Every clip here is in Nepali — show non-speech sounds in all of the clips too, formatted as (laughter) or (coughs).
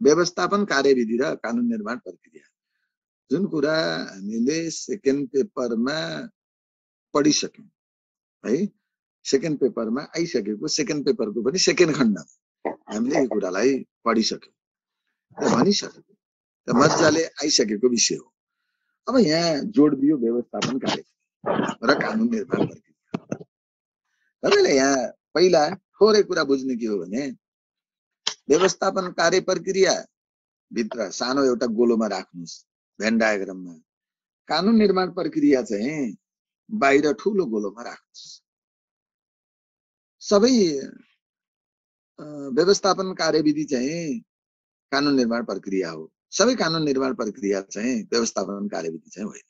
व्यवस्थापन कार्यविधि र कानुन निर्माण प्रक्रिया। जुन कुरा हामीले सेकेन्ड पेपरमा पढिसक्यौँ है? सेकेन्ड पेपरमा आइसकेको सेकेन्ड पेपरको पनि सेकेन्ड खण्डमा हामीले यो कुरालाई पढिसक्यौँ। भनिसकेको मजाले आइसकेको विषय हो। अब यहाँ जोड दियो व्यवस्थापन कार्य र कानुन निर्माण प्रक्रिया। तपाईँले यहाँ पहिला थोरै कुरा बुझ्ने के हो भने व्यवस्थापन कार्य प्रक्रिया भित्र सानो एउटा गोलोमा राख्नुहोस्। भेन डायग्राममा कानुन निर्माण प्रक्रिया चाहिँ बाहिर ठुलो गोलोमा राख्नुहोस्। सबै व्यवस्थापन कार्यविधि चाहिँ कानुन निर्माण प्रक्रिया हो। सबै कानुन निर्माण प्रक्रिया चाहिँ व्यवस्थापन कार्यविधि चाहिँ होइन।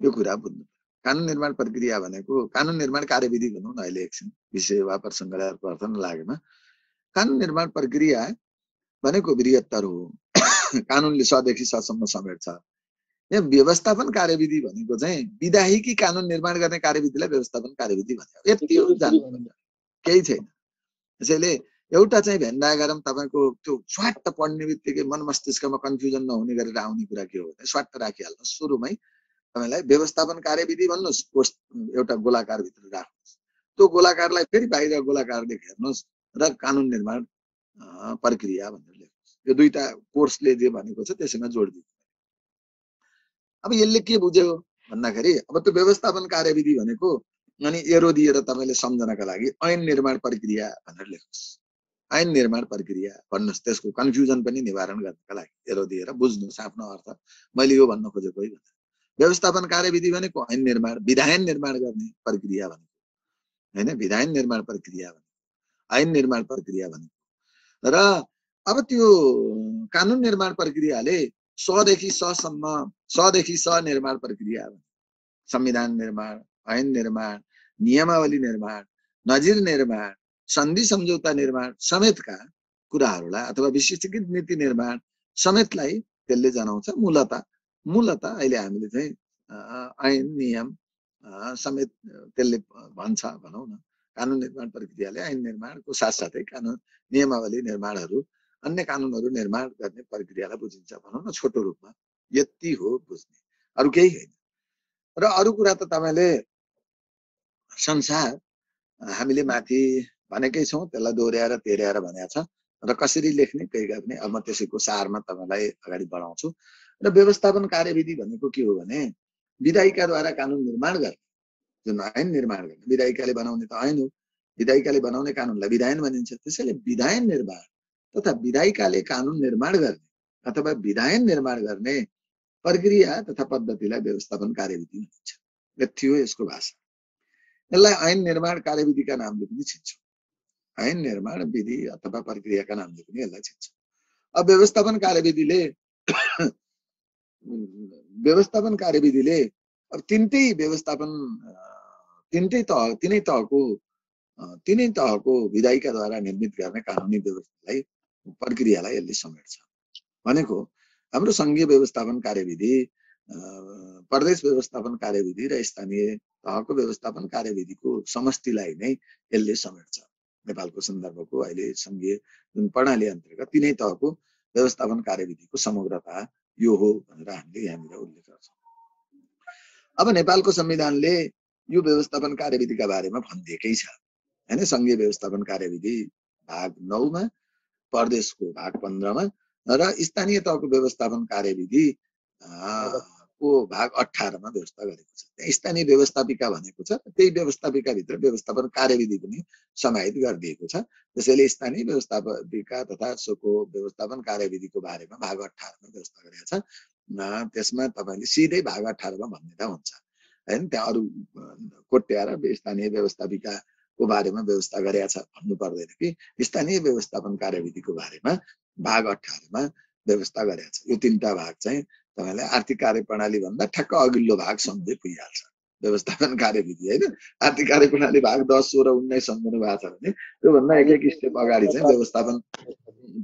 यो कुरा बुझ्नु। कानुन निर्माण प्रक्रिया भनेको कानुन निर्माण कार्यविधि भनौँ न अहिले एकछिन। विषय वा प्रसङ्गलाई अर्थ नलागेमा कानुन निर्माण प्रक्रिया भनेको बृहत्तर हो। (coughs) कानुनले सदेखि ससम्म समेट्छ। यहाँ व्यवस्थापन कार्यविधि भनेको चाहिँ विधायिकी कानुन निर्माण गर्ने कार्यविधिलाई व्यवस्थापन कार्यविधि भने यति हो केही छैन। त्यसैले एउटा चाहिँ भेन डायग्राम तपाईँको त्यो स्वाट पढ्ने बित्तिकै मन मस्तिष्कमा कन्फ्युजन नहुने गरेर आउने कुरा के हो भने स्वाट राखिहाल्नुहोस्। सुरुमै तपाईँलाई व्यवस्थापन कार्यविधि भन्नुहोस् पोस्ट एउटा गोलाकारभित्र राख्नुहोस्। त्यो गोलाकारलाई फेरि बाहिर गोलाकारले हेर्नुहोस् र कानुन निर्माण प्रक्रिया भनेर लेख्नुहोस्। यो दुईटा कोर्सले जे भनेको छ त्यसैमा जोड अब यसले के बुझ्यो भन्दाखेरि अब त्यो व्यवस्थापन कार्यविधि भनेको अनि एरो दिएर तपाईँले सम्झनाका लागि ऐन निर्माण प्रक्रिया भनेर लेख्नुहोस्। ऐन निर्माण प्रक्रिया भन्नुहोस् त्यसको कन्फ्युजन पनि निवारण गर्नका लागि एरो दिएर बुझ्नुहोस् आफ्नो अर्थ। मैले यो भन्न खोजेको है भनेर व्यवस्थापन कार्यविधि भनेको ऐन निर्माण विधायन निर्माण गर्ने प्रक्रिया भनेको होइन? विधायन निर्माण प्रक्रिया भनेको ऐन निर्माण प्रक्रिया भनेको र अब त्यो कानुन निर्माण प्रक्रियाले सदेखि ससम्म सदेखि स निर्माण प्रक्रिया संविधान निर्माण ऐन निर्माण नियमावली निर्माण नजिर निर्माण सन्धि सम्झौता निर्माण समेतका कुराहरूलाई अथवा विशिष्टकृत नीति निर्माण समेतलाई त्यसले जनाउँछ मूलत मूलत अहिले हामीले चाहिँ ऐन नियम समेत त्यसले भन्छ भनौँ न। कानुन निर्माण प्रक्रियाले ऐन निर्माणको साथसाथै कानुन नियमावली निर्माणहरू अन्य कानुनहरू निर्माण गर्ने प्रक्रियालाई बुझिन्छ भनौँ न छोटो रूपमा। यति हो बुझ्ने। अरू केही होइन। र अरू कुरा त तपाईँले संसार हामीले माथि भनेकै छौँ त्यसलाई दोहोऱ्याएर तेह्रयाएर भनेको छ। र कसरी लेख्ने केही गर्ने अब म त्यसैको सारमा तपाईँलाई अगाडि बढाउँछु। र व्यवस्थापन कार्यविधि भनेको के हो भने विधायिकाद्वारा कानुन निर्माण गर्ने जुन ऐन निर्माण गर्ने। विधायिकाले बनाउने त ऐन हो। विधायिकाले बनाउने कानुनलाई विधायन भनिन्छ। त्यसैले विधायन निर्माण तथा विधायिकाले कानुन निर्माण गर्ने अथवा विधायन निर्माण गर्ने प्रक्रिया तथा पद्धतिलाई व्यवस्थापन कार्यविधि भनिन्छ। हो यसको भाषा। यसलाई ऐन निर्माण कार्यविधिका नामले पनि छिन्छौँ ऐन निर्माण विधि अथवा प्रक्रियाका नामले पनि यसलाई छिन्छ अब व्यवस्थापन कार्यविधिले व्यवस्थापन कार्यविधिले अब तिनटै व्यवस्थापन तिनटै तह तिनै तहको तिनै तहको विधायिकाद्वारा निर्मित गर्ने कानुनी व्यवस्थालाई प्रक्रियालाई यसले समेट्छ। भनेको हाम्रो सङ्घीय व्यवस्थापन कार्यविधि प्रदेश व्यवस्थापन कार्यविधि र स्थानीय तहको व्यवस्थापन कार्यविधिको समष्टिलाई नै यसले समेट्छ। नेपालको सन्दर्भको अहिले सङ्घीय जुन प्रणाली अन्तर्गत तिनै तहको व्यवस्थापन कार्यविधिको समग्रता यो हो भनेर हामीले यहाँनिर उल्लेख गर्छौँ। अब नेपालको संविधानले यो व्यवस्थापन कार्यविधिका बारेमा भनिदिएकै छ। होइन सङ्घीय व्यवस्थापन कार्यविधि भाग नौमा प्रदेशको भाग पन्ध्रमा र स्थानीय तहको व्यवस्थापन कार्यविधि को भाग अठारमा व्यवस्था गरेको छ। त्यहाँ स्थानीय व्यवस्थापिका भनेको छ त्यही व्यवस्थापिकाभित्र व्यवस्थापन कार्यविधि पनि समाहित गरिदिएको छ। त्यसैले स्थानीय व्यवस्थापिका तथा सोको व्यवस्थापन कार्यविधिको बारेमा भाग अठारमा व्यवस्था गरेको छ त्यसमा तपाईँले सिधै भाग अठारमा भनिदिँदा हुन्छ। होइन त्यहाँ अरू कोट्या र स्थानीय व्यवस्थापिका को बारेमा व्यवस्था गरेका छ। भन्नु पर्दैन कि स्थानीय व्यवस्थापन कार्यविधिको बारेमा भाग अठारमा व्यवस्था गरेका छ। यो तिनवटा भाग चाहिँ तपाईँलाई आर्थिक कार्य प्रणाली भन्दा ठ्याक्क अघिल्लो भाग सम्झै पुगिहाल्छ। व्यवस्थापन कार्यविधि होइन? आर्थिक कार्य प्रणाली भाग दस सोह्र उन्नाइस सम्झनु भएको छ भने त्योभन्दा एक एक स्टेप अगाडि चाहिँ व्यवस्थापन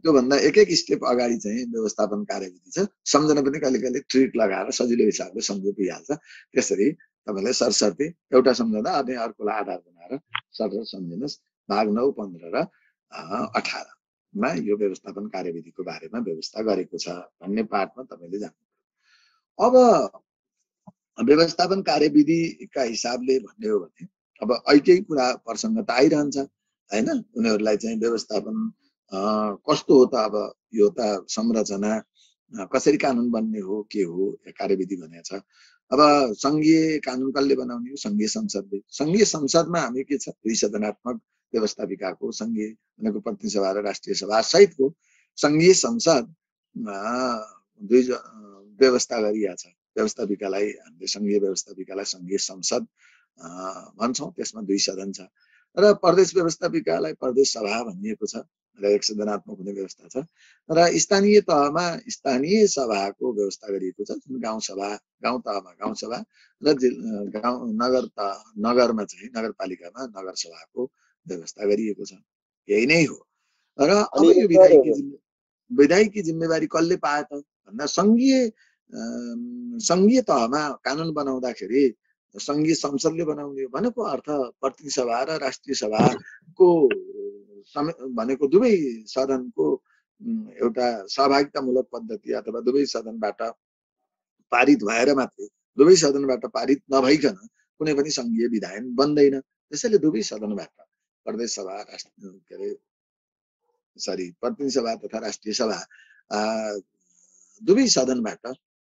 त्योभन्दा एक एक स्टेप अगाडि चाहिँ व्यवस्थापन कार्यविधि छ। सम्झना पनि कहिले कहिले ट्रिक लगाएर सजिलो हिसाबले सम्झ पुगिहाल्छ। त्यसरी तपाईँलाई सरसर्ती एउटा सम्झँदा अनि अर्कोलाई आधार बनाएर सरसर सम्झिनुहोस्। भाग नौ पन्ध्र र अठार मा यो व्यवस्थापन कार्यविधिको बारेमा व्यवस्था गरेको छ भन्ने पाठमा तपाईँले जान्नु अब व्यवस्थापन कार्यविधिका हिसाबले भन्ने हो भने अब ऐकै कुरा प्रसङ्ग त आइरहन्छ होइन? उनीहरूलाई चाहिँ व्यवस्थापन कस्तो हो त अब यो त संरचना कसरी कानुन बन्ने हो के हो कार्यविधि भनेको छ? अब सङ्घीय कानुन कसले बनाउने हो? सङ्घीय संसदले। सङ्घीय संसदमा हामी के छ? दुई सदनात्मक व्यवस्थापिकाको सङ्घीय भनेको प्रतिनिधि सभा र राष्ट्रिय सभा सहितको सङ्घीय संसद दुई व्यवस्था गरिएको छ। व्यवस्थापिकालाई हामीले सङ्घीय व्यवस्थापिकालाई सङ्घीय संसद भन्छौँ त्यसमा दुई सदन छ। र प्रदेश व्यवस्थापिकालाई प्रदेश सभा भनिएको छ। र एक सदनात्मक हुने व्यवस्था छ। र स्थानीय तहमा स्थानीय सभाको व्यवस्था गरिएको छ जुन गाउँ सभा गाउँ तहमा गाउँ सभा र गाउँ नगर तह नगरमा चाहिँ नगरपालिकामा नगर सभाको व्यवस्था गरिएको छ। यही नै हो। र अब यो विधायकी विधायकी जिम्मेवारी कसले पाए त? भन्दा सङ्घीय सङ्घीय तहमा कानुन बनाउँदाखेरि सङ्घीय संसदले बनाउने भनेको अर्थ प्रतिनिधि सभा र राष्ट्रिय सभाको भनेको दुवै सदनको एउटा सहभागितामूलक पद्धति अथवा दुवै सदनबाट पारित भएर मात्रै दुवै सदनबाट पारित नभइकन कुनै पनि सङ्घीय विधायन बन्दैन। त्यसैले दुवै सदनबाट प्रदेश सभा राष्ट्र के अरे सरी प्रतिनिधि सभा तथा राष्ट्रिय सभा दुवै सदनबाट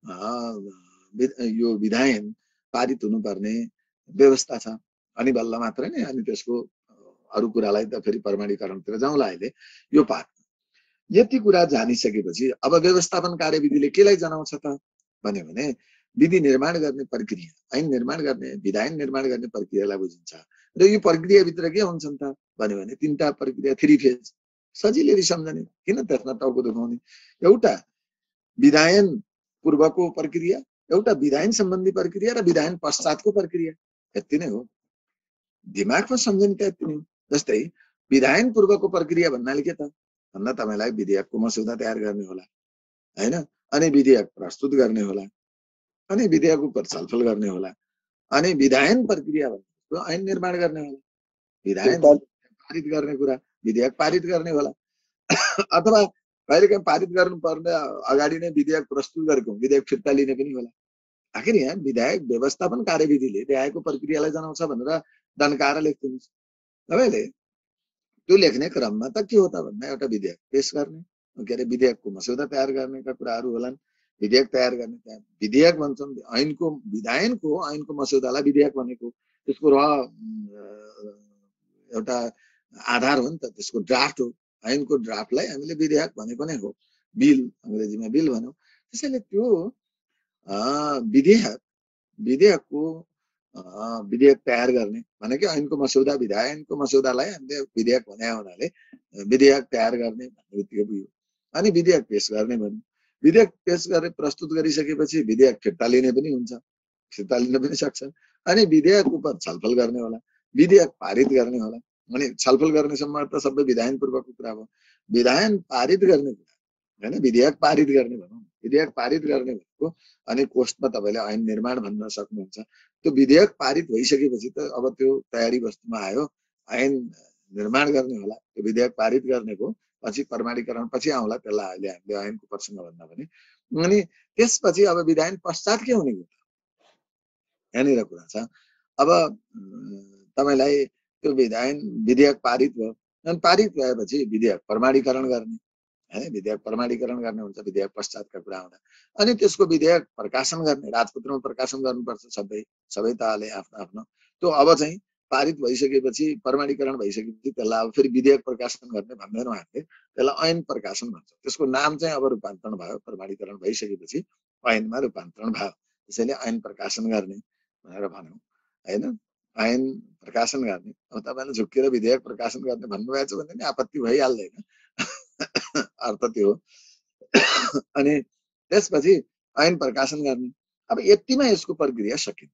यो विधायन पारित हुनुपर्ने व्यवस्था छ। अनि बल्ल मात्रै नै अनि त्यसको अरू कुरालाई त फेरि प्रमाणीकरणतिर जाउँला अहिले यो पाठ यति कुरा जानिसकेपछि अब व्यवस्थापन कार्यविधिले केलाई जनाउँछ त? भन्यो भने विधि निर्माण गर्ने प्रक्रिया ऐन निर्माण गर्ने विधायन निर्माण गर्ने प्रक्रियालाई बुझिन्छ। र यो प्रक्रियाभित्र के हुन्छन् त? भन्यो भने तिनवटा प्रक्रिया थ्री फेज। सजिलै सम्झने किन त्यसमा टाउको दुखाउने? एउटा विधायन पूर्वको प्रक्रिया एउटा विधायन सम्बन्धी प्रक्रिया र विधायन पश्चातको प्रक्रिया। यति नै हो। दिमागमा सम्झने त यति नै हो। जस्तै विधायन पूर्वको प्रक्रिया भन्नाले के त? भन्दा तपाईँलाई विधेयकको मसौदा तयार गर्ने होला होइन? अनि विधेयक प्रस्तुत गर्ने होला अनि विधेयक उप छलफल गर्ने होला अनि विधायन प्रक्रिया भनेको ऐन निर्माण गर्ने होला। विधायन पारित गर्ने कुरा विधेयक पारित गर्ने होला। (coughs) अथवा कहिलेकाहीँ पारित गर्नुपर्ने अगाडि नै विधेयक प्रस्तुत गरेको विधेयक फिर्ता लिने पनि होला। आखिर यहाँ विधायक व्यवस्थापन कार्यविधिले ल्याएको प्रक्रियालाई जनाउँछ भनेर दनकाएर लेखिदिनुहोस् तपाईँले त्यो लेख्ने क्रममा त के हो त भन्दा एउटा विधेयक पेस गर्ने के अरे? विधेयकको मसौदा तयार गर्नेका कुराहरू होलान्। विधेयक तयार गर्ने त्यहाँ विधेयक भन्छौँ ऐनको विधायनको ऐनको मसौदालाई विधेयक भनेको। त्यसको र एउटा आधार हो नि त त्यसको ड्राफ्ट हो। ऐनको ड्राफ्टलाई हामीले विधेयक भनेको नै हो। बिल अङ्ग्रेजीमा बिल भनौँ त्यसैले त्यो विधेयक विधेयकको विधेयक तयार गर्ने भनेको ऐनको मसौदा विधायनको मसौदालाई हामीले विधेयक भने हुनाले विधेयक तयार गर्ने भन्ने बित्तिकै बुझ्यो अनि विधेयक पेस गर्ने भन्यो। विधेयक पेस गरे प्रस्तुत गरिसकेपछि विधेयक फिर्ता लिने पनि हुन्छ। फिर्ता लिन पनि सक्छ अनि विधेयक उप छलफल गर्ने होला। विधेयक पारित गर्ने होला। अनि छलफल गर्नेसम्म त सबै विधायन पूर्वकको कुरा भयो विधायन पारित गर्ने कुरा होइन? विधेयक पारित गर्ने भनौँ। विधेयक पारित गर्ने भनेको अनि कोष्टमा तपाईँले ऐन निर्माण भन्न सक्नुहुन्छ। त्यो विधेयक पारित भइसकेपछि त अब त्यो तयारी वस्तुमा आयो। ऐन निर्माण गर्ने होला त्यो विधेयक पारित गर्नेको पछि प्रमाणीकरण पछि आउँला त्यसलाई अहिले हामीले ऐनको प्रसङ्ग भन्दा पनि अनि त्यसपछि अब विधायन पश्चात के हुने कुरा? यहाँनिर कुरा छ। अब तपाईँलाई त्यो विधायन विधेयक पारित भयो। अनि पारित भएपछि विधेयक प्रमाणीकरण गर्ने है विधेयक प्रमाणीकरण गर्ने हुन्छ विधेयक पश्चातका कुरा हुँदा। अनि त्यसको विधेयक प्रकाशन गर्ने राजपत्रमा प्रकाशन गर्नुपर्छ सबै सबै तहले आफ्नो आफ्नो। त्यो अब चाहिँ पारित भइसकेपछि प्रमाणीकरण भइसकेपछि त्यसलाई अब फेरि विधेयक प्रकाशन गर्ने भन्दैनौँ हामीले। त्यसलाई ऐन प्रकाशन भन्छ। त्यसको नाम चाहिँ अब रूपान्तरण भयो प्रमाणीकरण भइसकेपछि ऐनमा रूपान्तरण भयो। त्यसैले ऐन प्रकाशन गर्ने भनेर भनौँ होइन? ऐन प्रकाशन गर्ने अब तपाईँले झुक्किएर विधेयक प्रकाशन गर्ने भन्नुभएको छ भने नि आपत्ति भइहाल्दैन अर्थ त्यो हो अनि त्यसपछि ऐन प्रकाशन गर्ने अब यतिमा यसको प्रक्रिया सकिन्न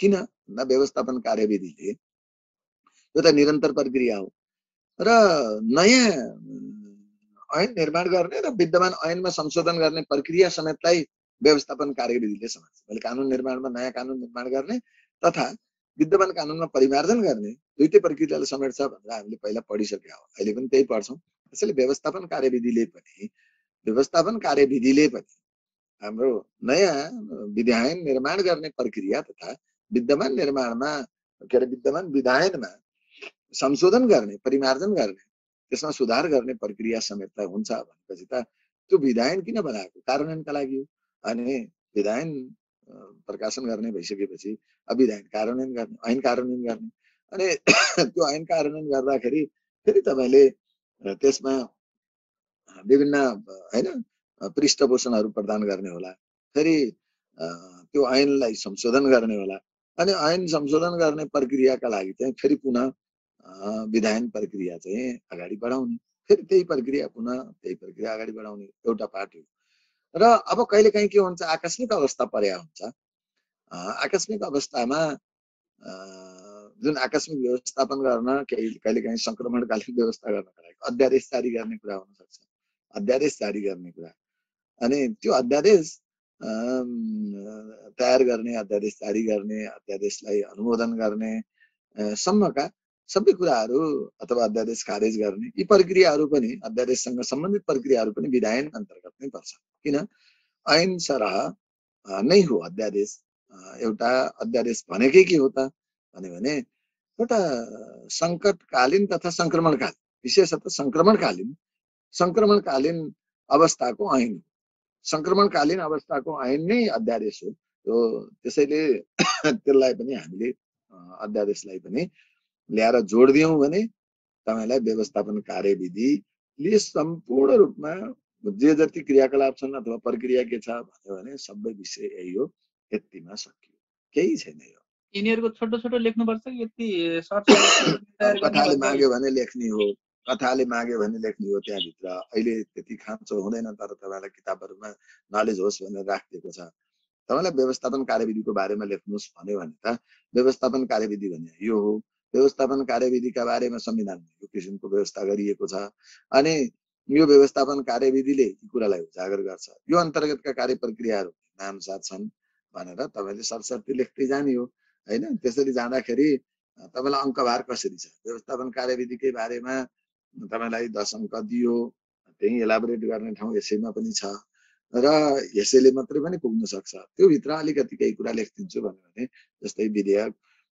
किन भन्दा व्यवस्थापन कार्यविधिले यो त निरन्तर प्रक्रिया हो र नयाँ ऐन निर्माण गर्ने र विद्यमान ऐनमा संशोधन गर्ने प्रक्रिया समेतलाई व्यवस्थापन कार्यविधिले समात्छ मैले कानुन निर्माणमा नयाँ कानुन निर्माण गर्ने तथा विद्यमान कानुनमा परिमार्जन गर्ने दुइटै प्रक्रियाले समेट्छ भनेर हामीले पहिला पढिसकेका हो। अहिले पनि त्यही पढ्छौँ। त्यसैले व्यवस्थापन कार्यविधिले पनि व्यवस्थापन कार्यविधिले पनि हाम्रो नयाँ विधायन निर्माण गर्ने प्रक्रिया तथा विद्यमान निर्माणमा के अरे विद्यमान विधायनमा संशोधन गर्ने परिमार्जन गर्ने त्यसमा सुधार गर्ने प्रक्रिया समेत हुन्छ भनेपछि त त्यो विधायन किन बनाएको? कार्यान्वयनका लागि हो। अनि विधायन प्रकाशन गर्ने भइसकेपछि विधायन कार्यान्वयन गर्ने ऐन कार्यान्वयन गर्ने। अनि त्यो ऐन कार्यान्वयन गर्दाखेरि फेरि तपाईँले त्यसमा विभिन्न होइन पृष्ठपोषणहरू प्रदान गर्ने होला। फेरि त्यो ऐनलाई संशोधन गर्ने होला। अनि ऐन संशोधन गर्ने प्रक्रियाका लागि चाहिँ फेरि पुनः विधायन प्रक्रिया चाहिँ अगाडि बढाउने। फेरि त्यही प्रक्रिया पुनः त्यही प्रक्रिया अगाडि बढाउने एउटा पार्ट र अब कहिलेकाहीँ के हुन्छ आकस्मिक अवस्था पर्या हुन्छ। आकस्मिक अवस्थामा जुन आकस्मिक व्यवस्थापन गर्न केही कहिलेकाहीँ सङ्क्रमणकालीन व्यवस्था गर्नको लागि अध्यादेश जारी गर्ने कुरा हुनसक्छ। अध्यादेश जारी गर्ने कुरा। अनि त्यो अध्यादेश तयार गर्ने अध्यादेश जारी गर्ने अध्यादेशलाई अनुमोदन गर्ने सम्मका सबै कुराहरू अथवा अध्यादेश खारेज गर्ने यी प्रक्रियाहरू पनि अध्यादेशसँग सम्बन्धित प्रक्रियाहरू पनि विधायन अन्तर्गत नै पर्छ। किन? ऐन सरह नै हो अध्यादेश। एउटा अध्यादेश भनेकै के हो त? भन्यो भने एउटा सङ्कटकालीन तथा सङ्क्रमणकालीन विशेषतः सङ्क्रमणकालीन सङ्क्रमणकालीन अवस्थाको ऐन हो। सङ्क्रमणकालीन अवस्थाको ऐन नै अध्यादेश हो। त्यो त्यसैले (coughs) त्यसलाई पनि हामीले अध्यादेशलाई पनि ल्याएर जोडिदियौँ भने तपाईँलाई व्यवस्थापन कार्यविधिले सम्पूर्ण रूपमा जे जति क्रियाकलाप छन् अथवा प्रक्रिया के छ भन्यो भने सबै विषय यही हो यतिमा सकियो। केही छैन यो। यिनीहरूको छोटो छोटो लेख्नुपर्छ यति (coughs) कथाले माग्यो भने लेख्ने हो कथाले माग्यो भने लेख्ने हो त्यहाँभित्र। अहिले त्यति खाँचो हुँदैन तर तपाईँलाई किताबहरूमा नलेज होस् भनेर राखिदिएको छ। तपाईँलाई व्यवस्थापन कार्यविधिको बारेमा लेख्नुहोस् भन्यो भने त व्यवस्थापन कार्यविधि भने यो हो। व्यवस्थापन कार्यविधिका बारेमा संविधानमा यो किसिमको व्यवस्था गरिएको छ। अनि यो व्यवस्थापन कार्यविधिले यी कुरालाई उजागर गर्छ। यो अन्तर्गतका कार्य प्रक्रियाहरू नामसार छन् भनेर तपाईँले सरसर्ती लेख्दै जाने हो होइन? त्यसरी जाँदाखेरि तपाईँलाई अङ्कभार कसरी छ? व्यवस्थापन कार्यविधिकै बारेमा तपाईँलाई दस अङ्क दियो त्यही एलाबोरेट गर्ने ठाउँ यसैमा पनि छ। र यसैले मात्रै पनि पुग्न सक्छ। त्यो भित्र अलिकति केही कुरा लेखिदिन्छु भन्यो भने जस्तै विधेयक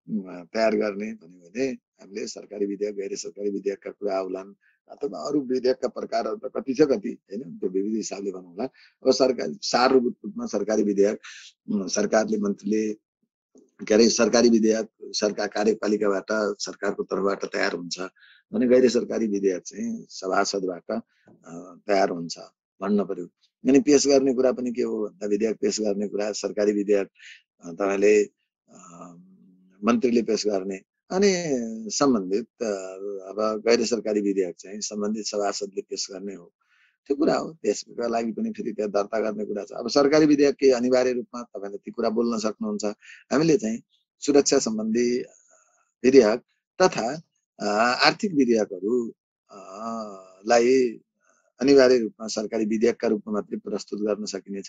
तयार गर्ने भन्यो भने हामीले सरकारी विधेयक गैर सरकारी विधेयकका कुरा आउलान् अथवा अरू विधेयकका प्रकारहरू त कति छ कति होइन? त्यो विविध हिसाबले भनौँला अब सरकार सारभूत रूपमा सरकारी विधेयक सरकारले मन्त्रीले के अरे सरकारी विधेयक सरकार कार्यपालिकाबाट सरकारको तर्फबाट तयार हुन्छ भने गैर सरकारी विधेयक चाहिँ सभासदबाट तयार हुन्छ भन्न पर्यो। अनि पेस गर्ने कुरा पनि के हो भन्दा विधेयक पेस गर्ने कुरा सरकारी विधेयक तपाईँले मन्त्रीले पेस गर्ने अनि सम्बन्धित अब गैर सरकारी विधेयक चाहिँ सम्बन्धित सभासदले पेस गर्ने हो। त्यो कुरा हो। त्यसका लागि पनि फेरि त्यहाँ दर्ता गर्ने कुरा छ। अब सरकारी विधेयक केही अनिवार्य रूपमा तपाईँले ती कुरा बोल्न सक्नुहुन्छ। हामीले चाहिँ सुरक्षा सम्बन्धी विधेयक तथा आर्थिक विधेयकहरूलाई अनिवार्य रूपमा सरकारी विधेयकका रूपमा मात्रै प्रस्तुत गर्न सकिनेछ।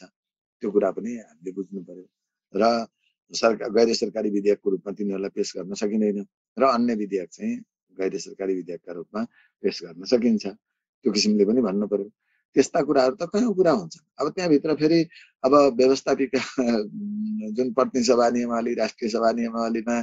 त्यो कुरा पनि हामीले बुझ्नु पर्यो। र सरकार गैर सरकारी विधेयकको रूपमा तिनीहरूलाई पेस गर्न सकिँदैन र अन्य विधेयक चाहिँ गैर सरकारी विधेयकका रूपमा पेस गर्न सकिन्छ। त्यो किसिमले पनि भन्नु पर्यो। त्यस्ता कुराहरू त कयौँ कुरा हुन्छन्। अब त्यहाँभित्र फेरि अब व्यवस्थापिका जुन प्रतिनिधि सभा नियमावली राष्ट्रिय सभा नियमावलीमा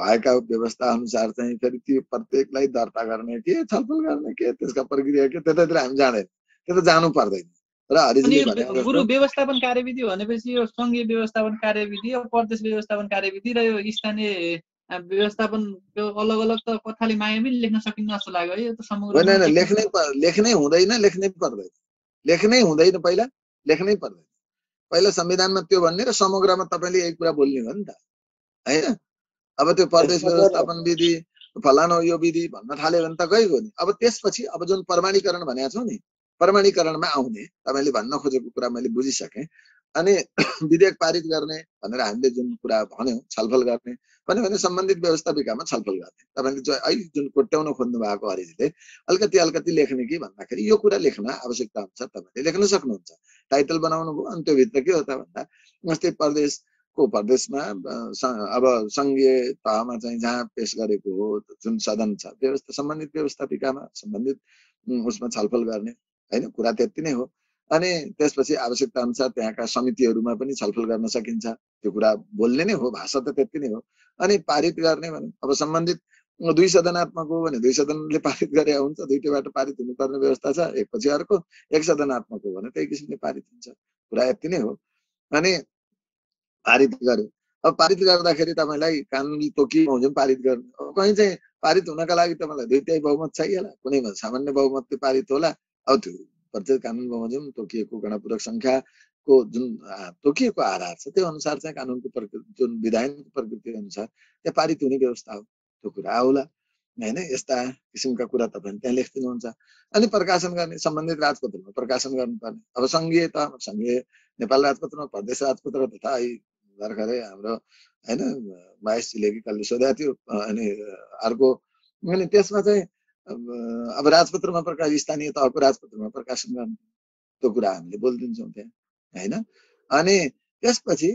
भएका व्यवस्था अनुसार चाहिँ फेरि त्यो प्रत्येकलाई दर्ता गर्ने के छलफल गर्ने के त्यसका प्रक्रिया के त्यतातिर हामी जाँदैन। त्यो त जानु पर्दैन। गुरु व्यवस्थापन कार्यविधि भनेपछि यो सङ्घीय व्यवस्थापन कार्यविधि प्रदेश व्यवस्थापन कार्यविधि र यो स्थानीय व्यवस्थापन त्यो अलग अलग त कथाले माया पनि लेख्न सकिन्न जस्तो लाग्यो है त समग्र लेख्नै लेख्नै हुँदैन लेख्नै पर्दैन। लेख्नै हुँदैन पहिला लेख्नै पर्दैन। पहिला संविधानमा त्यो भन्ने र समग्रमा तपाईँले यही कुरा बोल्ने हो नि त। होइन? अब त्यो प्रदेश व्यवस्थापन विधि फलानो यो विधि भन्न थाल्यो भने त गइगयो नि। अब त्यसपछि अब जुन प्रमाणीकरण भनेको छौ नि प्रमाणीकरणमा आउने तपाईँले भन्न खोजेको कुरा मैले बुझिसकेँ। अनि (coughs) विधेयक पारित गर्ने भनेर हामीले जुन कुरा भन्यौँ छलफल गर्ने भन्यो भने सम्बन्धित व्यवस्थापिकामा छलफल गर्ने। तपाईँले अहिले जुन कोट्याउन खोज्नु भएको हरिजीले अलिकति अलिकति लेख्ने कि भन्दाखेरि यो कुरा लेख्न आवश्यकता हुन्छ तपाईँले लेख्न सक्नुहुन्छ। टाइटल बनाउनु भयो अनि त्योभित्र के हो त भन्दा जस्तै प्रदेशको प्रदेशमा अब सङ्घीय तहमा चाहिँ जहाँ पेस गरेको हो जुन सदन छ व्यवस्था सम्बन्धित व्यवस्थापिकामा सम्बन्धित उसमा छलफल गर्ने। होइन कुरा त्यति नै हो। अनि त्यसपछि आवश्यकता अनुसार त्यहाँका समितिहरूमा पनि छलफल गर्न सकिन्छ। त्यो कुरा बोल्ने नै हो भाषा त त्यति नै हो। अनि पारित गर्ने भने अब सम्बन्धित दुई सदनात्मक हो भने दुई सदनले पारित गरे हुन्छ दुइटैबाट पारित हुनुपर्ने व्यवस्था छ एकपछि अर्को एक सदनात्मक हो भने त्यही किसिमले पारित हुन्छ। कुरा यति नै हो। अनि पारित गर्यो अब पारित गर्दाखेरि तपाईँलाई कानुनले तोकिए बमोजिम पारित गर्नु अब कहीँ चाहिँ पारित हुनका लागि तपाईँलाई दुइटै बहुमत चाहिएला? कुनै सामान्य बहुमतले पारित होला? अब त्यो प्रत्येक कानुन बमोजिम तोकिएको गणपूरक सङ्ख्याको जुन तोकिएको आधार छ त्यो अनुसार चाहिँ कानुनको प्रकृति जुन विधानको प्रकृति अनुसार त्यहाँ पारित हुने व्यवस्था हो त्यो कुरा होला। होइन यस्ता किसिमका कुरा तपाईँले त्यहाँ लेखिदिनुहुन्छ। अनि प्रकाशन गर्ने सम्बन्धित राजपत्रमा प्रकाशन गर्नुपर्ने। अब सङ्घीय त सङ्घीय नेपाल राजपत्रमा प्रदेश राजपत्र तथा भर्खरै हाम्रो होइन महेशजीले कि कसले सोधेको थियो अनि अर्को अनि त्यसमा चाहिँ अब राजपत्रमा प्रकाश स्थानीय तहको राजपत्रमा प्रकाशन गर्नु त्यो कुरा हामीले बोलिदिन्छौँ त्यहाँ होइन? अनि त्यसपछि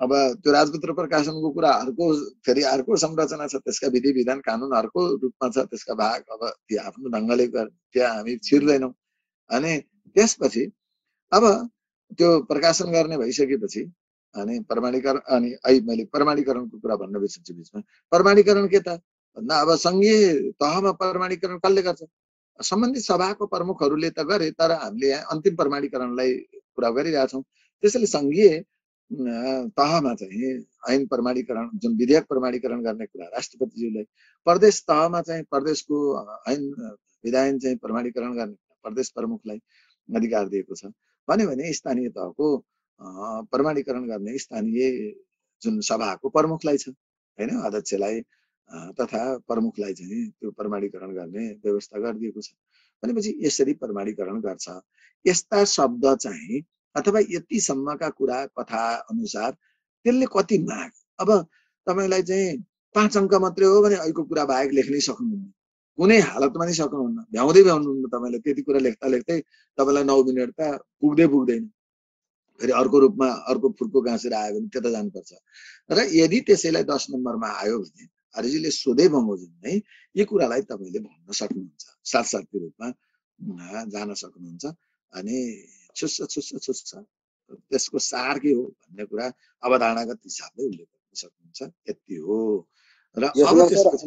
अब त्यो राजपत्र प्रकाशनको कुरा अर्को फेरि अर्को संरचना छ त्यसका विधि विधान कानुन अर्को रूपमा छ त्यसका भाग अब त्यो आफ्नो ढङ्गले त्यहाँ हामी छिर्दैनौँ। अनि त्यसपछि अब त्यो प्रकाशन गर्ने भइसकेपछि अनि प्रमाणीकरण अनि अहिले मैले प्रमाणीकरणको कुरा भन्न बिर्सिन्छु बिचमा प्रमाणीकरण के त? भन्दा अब सङ्घीय तहमा प्रमाणीकरण कसले गर्छ? सम्बन्धित सभाको प्रमुखहरूले त गरे तर हामीले यहाँ अन्तिम प्रमाणीकरणलाई कुरा गरिरहेछौँ। त्यसैले सङ्घीय तहमा चाहिँ ऐन प्रमाणीकरण जुन विधेयक प्रमाणीकरण गर्ने कुरा राष्ट्रपतिज्यूलाई प्रदेश तहमा चाहिँ प्रदेशको ऐन विधायन चाहिँ प्रमाणीकरण गर्ने प्रदेश प्रमुखलाई अधिकार दिएको छ। भन्यो भने स्थानीय तहको प्रमाणीकरण गर्ने स्थानीय जुन सभाको प्रमुखलाई छ होइन? अध्यक्षलाई तथा प्रमुखलाई चाहिँ त्यो प्रमाणीकरण गर्ने व्यवस्था गरिदिएको छ। भनेपछि यसरी प्रमाणीकरण गर्छ। यस्ता शब्द चाहिँ अथवा यतिसम्मका कुरा कथा अनुसार त्यसले कति माग? अब तपाईँलाई चाहिँ पाँच अङ्क मात्रै हो भने अहिलेको कुरा बाहेक लेख्नै सक्नुहुन्न। कुनै हालतमा नै सक्नुहुन्न। भ्याउँदै भ्याउनुहुन्न तपाईँले त्यति कुरा लेख्दा लेख्दै तपाईँलाई नौ मिनट त पुग्दै पुग्दैन। फेरि अर्को रूपमा अर्को फुर्को गाँसेर आयो भने त्यता जानुपर्छ। र यदि त्यसैलाई दस नम्बरमा आयो भने आर्यजीले सोधै बमोजिम नै यी कुरालाई तपाईँले भन्न सक्नुहुन्छ। साथसाथको रूपमा जान सक्नुहुन्छ अनि छुस्छ छुस्छ छुस्छ त्यसको सार के हो भन्ने कुरा अवधारणागत हिसाबले उल्लेख गर्न सक्नुहुन्छ। यति हो। र अब त्यसपछि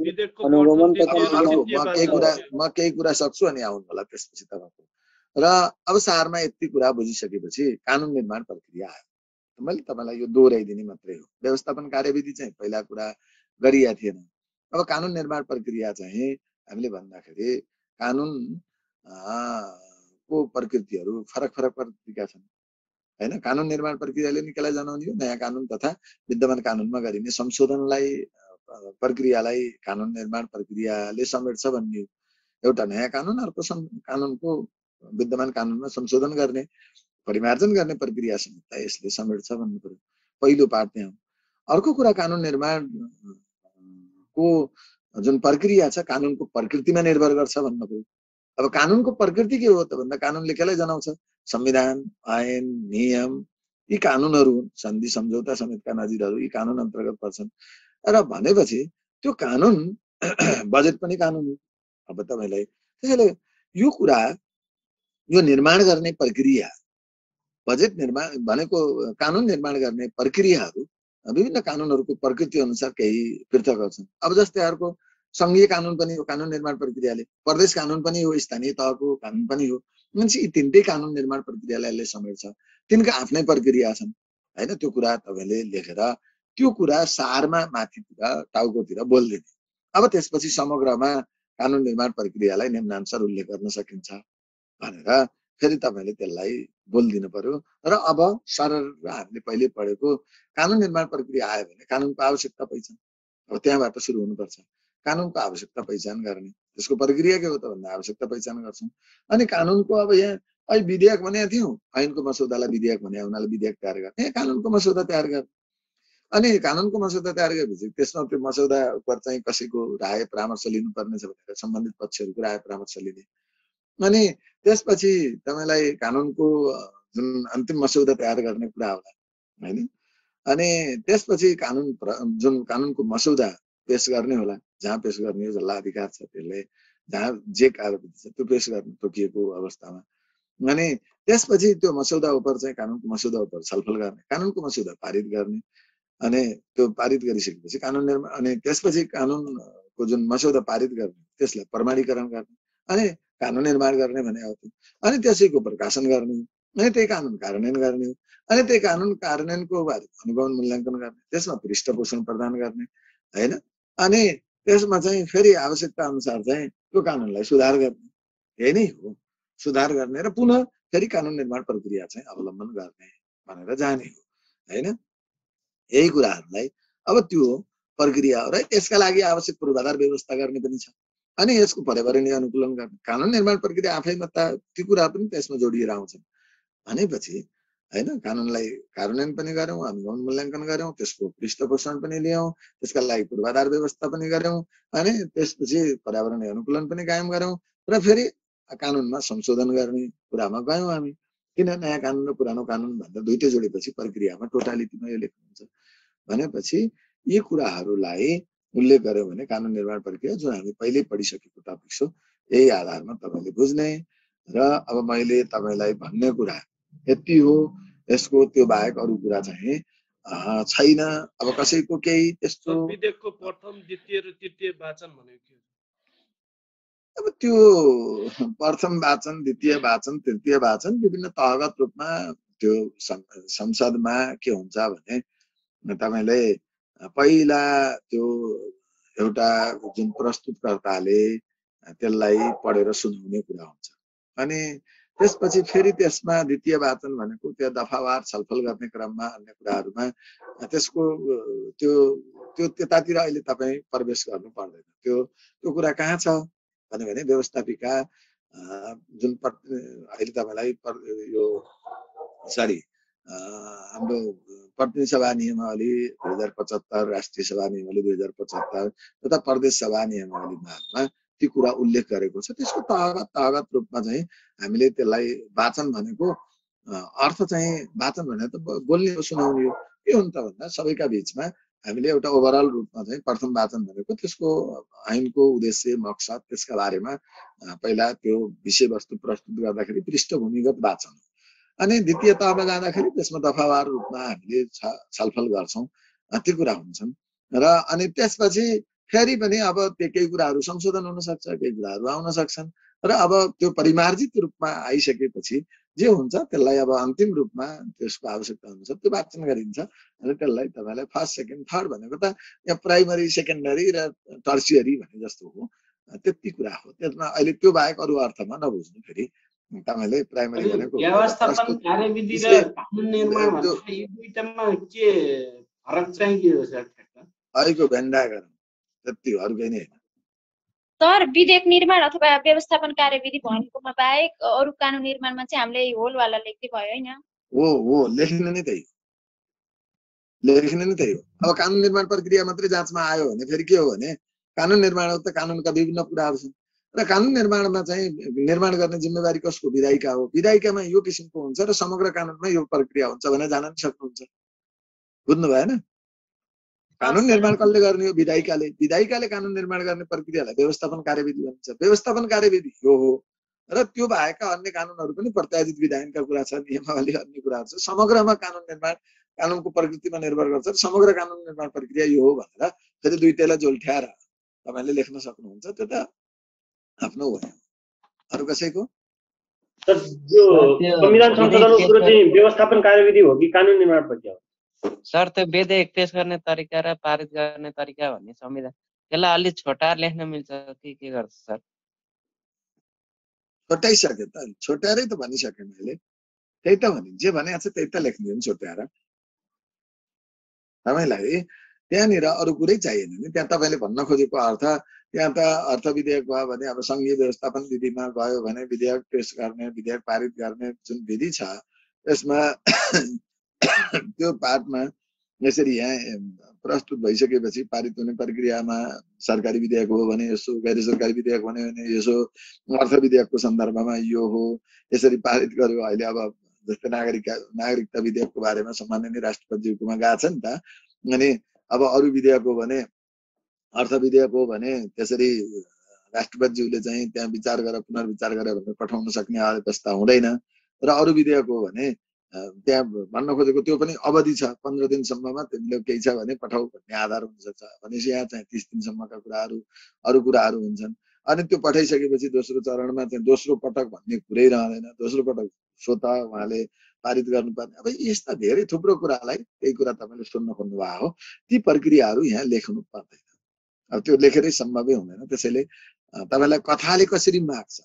केही कुरा म केही कुरा सक्छु अनि आउनु होला त्यसपछि तपाईँको। र अब सारमा यति कुरा बुझिसकेपछि कानुन निर्माण प्रक्रिया आयो। मैले तपाईँलाई यो दोहोऱ्याइदिने मात्रै हो। व्यवस्थापन कार्यविधि चाहिँ पहिला कुरा गरिएको थिएन। अब कानुन निर्माण प्रक्रिया चाहिँ हामीले भन्दाखेरि कानुन को प्रकृतिहरू फरक फरक प्रकृतिका छन्। होइन? कानुन निर्माण प्रक्रियाले नि जनाउने हो नयाँ कानुन तथा विद्यमान कानुनमा गरिने संशोधनलाई प्रक्रियालाई कानुन निर्माण प्रक्रियाले समेट्छ भन्ने हो। एउटा नयाँ कानुन अर्को कानुनको विद्यमान कानुनमा संशोधन गर्ने परिमार्जन गर्ने प्रक्रिया समेत यसले समेट्छ भन्नु पर्यो पहिलो पार्ट त्यहाँ अर्को कुरा कानुन निर्माणको जुन प्रक्रिया छ कानुनको प्रकृतिमा निर्भर गर्छ भन्नु पर्यो अब कानुनको प्रकृति के हो त भन्दा कानुनले केलाई जनाउँछ संविधान ऐन नियम यी कानुनहरू हुन् सन्धि सम्झौता समेतका नजिरहरू यी कानुन अन्तर्गत पर्छन्। र भनेपछि त्यो कानुन (clears throat) बजेट पनि कानुन हो। अब तपाईँलाई त्यसैले यो कुरा यो निर्माण गर्ने प्रक्रिया बजेट निर्माण भनेको कानुन निर्माण गर्ने प्रक्रियाहरू विभिन्न कानुनहरूको प्रकृति अनुसार केही पृथक छन्। अब जस्तै अर्को सङ्घीय कानुन पनि हो कानुन निर्माण प्रक्रियाले। प्रदेश कानुन पनि हो स्थानीय तहको कानुन पनि हो। मान्छे यी तिनटै कानुन निर्माण प्रक्रियालाई यसले समेट्छ। तिनका आफ्नै प्रक्रिया छन्। होइन त्यो कुरा तपाईँले लेखेर त्यो कुरा सारमा माथितिर टाउकोतिर बोलिदिने। अब त्यसपछि समग्रमा कानुन निर्माण प्रक्रियालाई निम्नानुसार उल्लेख गर्न सकिन्छ भनेर फेरि तपाईँले त्यसलाई बोलिदिनु पर्यो। र अब सरल हामीले पहिले पढेको कानुन निर्माण प्रक्रिया आयो भने कानुनको आवश्यकता पहिचान अब त्यहाँबाट सुरु हुनुपर्छ। कानुनको आवश्यकता पहिचान गर्ने। त्यसको प्रक्रिया के हो त भन्दा आवश्यकता पहिचान गर्छौँ। अनि कानुनको अब यहाँ अहिले विधेयक भनेको थियौँ। ऐनको मसौदालाई विधेयक भने उनीहरूले विधेयक तयार गर्ने। कानुनको मसौदा तयार गर्ने अनि कानुनको मसौदा तयार गरेपछि त्यसमा त्यो मसौदा चाहिँ कसैको राय परामर्श लिनुपर्ने छ भनेर सम्बन्धित पक्षहरूको राय परामर्श लिने। अनि त्यसपछि तपाईँलाई कानुनको जुन अन्तिम मसौदा तयार गर्ने कुरा होला होइन? अनि त्यसपछि कानुन जुन कानुनको मसौदा पेस गर्ने होला जहाँ पेस गर्ने जसलाई अधिकार छ त्यसले जहाँ जे कार्यविधि छ त्यो पेस गर्न तोकिएको अवस्थामा। अनि त्यसपछि त्यो मसौदा उप चाहिँ कानुनको मसौदा उप छलफल गर्ने कानुनको मसौदा पारित गर्ने अनि त्यो पारित गरिसकेपछि कानुन निर्माण अनि त्यसपछि कानुनको जुन मसौदा पारित गर्ने त्यसलाई प्रमाणीकरण गर्ने अनि कानुन निर्माण गर्ने भने अनि त्यसैको प्रकाशन गर्ने अनि त्यही कानुन कार्यान्वयन गर्ने अनि त्यही कानुन कार्यान्वयनको अनुगमन मूल्याङ्कन गर्ने त्यसमा पृष्ठपोषण प्रदान गर्ने होइन? अनि त्यसमा चाहिँ फेरि आवश्यकता अनुसार चाहिँ त्यो कानुनलाई सुधार गर्ने यही नै हो। सुधार गर्ने र पुनः फेरि कानुन निर्माण प्रक्रिया चाहिँ अवलम्बन गर्ने भनेर जाने हो होइन? यही कुराहरूलाई अब त्यो प्रक्रिया हो र यसका लागि आवश्यक पूर्वाधार व्यवस्था गर्ने पनि छ। अनि यसको पर्यावरणीय अनुकूलन गर्ने कानुन निर्माण प्रक्रिया आफैमा त ती कुरा पनि त्यसमा जोडिएर आउँछन्। भनेपछि होइन कानुनलाई कार्यान्वयन पनि गऱ्यौँ अनुगमन मूल्याङ्कन गऱ्यौँ त्यसको पृष्ठपोषण पनि लियौँ त्यसका लागि पूर्वाधार व्यवस्था पनि गऱ्यौँ अनि त्यसपछि पर्यावरणीय अनुकूलन पनि कायम गऱ्यौँ र फेरि कानुनमा संशोधन गर्ने कुरामा गयौँ हामी। किन नयाँ कानुन र पुरानो कानुन भन्दा दुइटै जोडेपछि प्रक्रियामा टोटालिटीमा यो लेख्नुहुन्छ। भनेपछि यी कुराहरूलाई उल्लेख गर्यो भने कानुन निर्माण प्रक्रिया जुन हामी पहिल्यै पढिसकेको टपिक छ यही आधारमा तपाईँले बुझ्ने। र अब मैले तपाईँलाई भन्ने कुरा यति हो यसको त्यो बाहेक अरू कुरा चाहिँ छैन। अब कसैको केही त्यस्तो प्रथम द्वितीय र तृतीय वाचन भनेको अब त्यो प्रथम वाचन द्वितीय वाचन तृतीय वाचन विभिन्न तहगत रूपमा त्यो संसदमा के हुन्छ भने तपाईँले पहिला त्यो एउटा जुन प्रस्तुतकर्ताले त्यसलाई पढेर सुनाउने कुरा हुन्छ। अनि त्यसपछि फेरि त्यसमा द्वितीय वाचन भनेको त्यो दफावार छलफल गर्ने क्रममा अन्य कुराहरूमा त्यसको त्यो त्यो त्यतातिर अहिले तपाईँ प्रवेश गर्नु पर्दैन। त्यो त्यो कुरा कहाँ छ भन्यो भने व्यवस्थापिका जुन अहिले तपाईँलाई यो सरी हाम्रो प्रतिनिधि सभा नियमावली दुई हजार पचहत्तर राष्ट्रिय सभा नियमावली दुई हजार पचहत्तर तथा प्रदेश सभा नियमावलीमा ती कुरा उल्लेख गरेको छ। त्यसको तहगत तहगत रूपमा चाहिँ हामीले त्यसलाई वाचन भनेको अर्थ चाहिँ वाचन भनेर त बोल्ने सुनाउने हो। के हुन्छ भन्दा सबैका बिचमा हामीले एउटा ओभरअल रूपमा चाहिँ प्रथम वाचन भनेको त्यसको ऐनको उद्देश्य मकसद त्यसका बारेमा पहिला त्यो विषयवस्तु प्रस्तुत गर्दाखेरि पृष्ठभूमिगत वाचन अनि द्वितीय तहमा जाँदाखेरि त्यसमा दफावार रूपमा हामीले छलफल गर्छौँ। त्यो कुरा हुन्छन्। र अनि त्यसपछि फेरि पनि अब त्यो केही कुराहरू संशोधन हुन सक्छ केही कुराहरू आउन सक्छन् र अब त्यो परिमार्जित रूपमा आइसकेपछि जे हुन्छ त्यसलाई अब अन्तिम रूपमा त्यसको आवश्यकता अनुसार त्यो वाचन गरिन्छ र त्यसलाई तपाईँलाई फर्स्ट सेकेन्ड थर्ड भनेको त यहाँ प्राइमरी सेकेन्डरी र टर्सियरी भने जस्तो हो। त्यति कुरा हो। त्यसमा अहिले त्यो बाहेक अरू अर्थमा नबुझ्नु फेरि। तपाईँले प्राइमरी भनेको अहिलेको भेन्डा गरौँ त्यति हो अरू केही नै होइन तर विधेयक निर्माण अथवा व्यवस्थापन कार्यविधि भनेकोमा बाहेक अरू कानुन निर्माणमा चाहिँ हामीले होलवाला लेख्दै भयो होइन हो हो लेख्ने नै त्यही हो लेख्ने नै त्यही हो अब कानुन निर्माण प्रक्रिया मात्रै जाँचमा आयो भने फेरि के हो भने कानुन निर्माण त कानुनका विभिन्न कुराहरू छन् र कानुन निर्माणमा चाहिँ निर्माण गर्ने जिम्मेवारी कसको? विधायिका हो। विधायिकामा यो किसिमको हुन्छ र समग्र कानुनमा यो प्रक्रिया हुन्छ भनेर जान पनि सक्नुहुन्छ। बुझ्नु भएन कानुन निर्माण कसले गर्ने हो? विधायिकाले। विधायिकाले कानुन निर्माण गर्ने प्रक्रियालाई व्यवस्थापन कार्यविधि भनिन्छ। व्यवस्थापन कार्यविधि यो हो र त्यो बाहेकका अन्य कानुनहरू पनि प्रत्याजित विधायनका कुरा छ नियमावली अन्य कुराहरू छ। समग्रमा कानुन निर्माण कानुनको प्रकृतिमा निर्भर गर्छ समग्र कानुन निर्माण प्रक्रिया यो हो भनेर फेरि दुइटैलाई जोल्ठ्याएर तपाईँले लेख्न सक्नुहुन्छ। त्यो त आफ्नो हो अरू कसैको? संविधान कुरो चाहिँ व्यवस्थापन कार्यविधि हो कि कानुन निर्माण प्रक्रिया हो? सर त्यो विधेयक पेस गर्ने तरिका र पारित गर्ने तरिका भन्ने संविधान। त्यसलाई अलिक छोटाएर लेख्न मिल्छ कि के गर्छ सर? छोटाइसके त। छोट्याएरै त भनिसकेँ मैले। त्यही त भने जे छ त्यही त छोट्याएर तपाईँलाई त्यहाँनिर अरू कुरै चाहिएन नि। त्यहाँ तपाईँले भन्न खोजेको अर्थ त्यहाँ त अर्थ विधेयक भयो भने अब सङ्घीय व्यवस्थापन विधिमा गयो भने विधेयक पेस गर्ने विधेयक पारित गर्ने जुन विधि छ त्यसमा (coughs) त्यो पाठमा यसरी यहाँ प्रस्तुत भइसकेपछि पारित हुने प्रक्रियामा सरकारी विधेयक हो भने यसो गैर सरकारी विधेयक भन्यो भने यसो अर्थ विधेयकको सन्दर्भमा यो हो यसरी पारित गर्यो। अहिले अब जस्तै नागरिक नागरिकता विधेयकको बारेमा सामान्य नै राष्ट्रपतिज्यूकोमा गएको छ नि त। अनि अब अरू विधेयक हो भने अर्थ विधेयक हो भने त्यसरी राष्ट्रपतिज्यूले चाहिँ त्यहाँ विचार गरेर पुनर्विचार गरेर भनेर पठाउन सक्ने अवस्था हुँदैन। र अरू विधेयक हो भने त्यहाँ भन्न खोजेको त्यो पनि अवधि छ पन्ध्र दिनसम्ममा तिमीले केही छ भने पठाउ भन्ने आधार हुन सक्छ भनेपछि यहाँ चाहिँ तिस दिनसम्मका कुराहरू अरू कुराहरू हुन्छन्। अनि त्यो पठाइसकेपछि दोस्रो चरणमा चाहिँ दोस्रो पटक भन्ने कुरै रहँदैन। दोस्रो पटक स्वत उहाँले पारित गर्नुपर्ने। अब यस्ता धेरै थुप्रो कुरालाई त्यही कुरा तपाईँले सुन्न खोज्नु भएको हो। ती प्रक्रियाहरू यहाँ लेख्नु पर्दैन। अब त्यो लेखेरै सम्भवै हुँदैन। त्यसैले तपाईँलाई कथाले कसरी माग्छ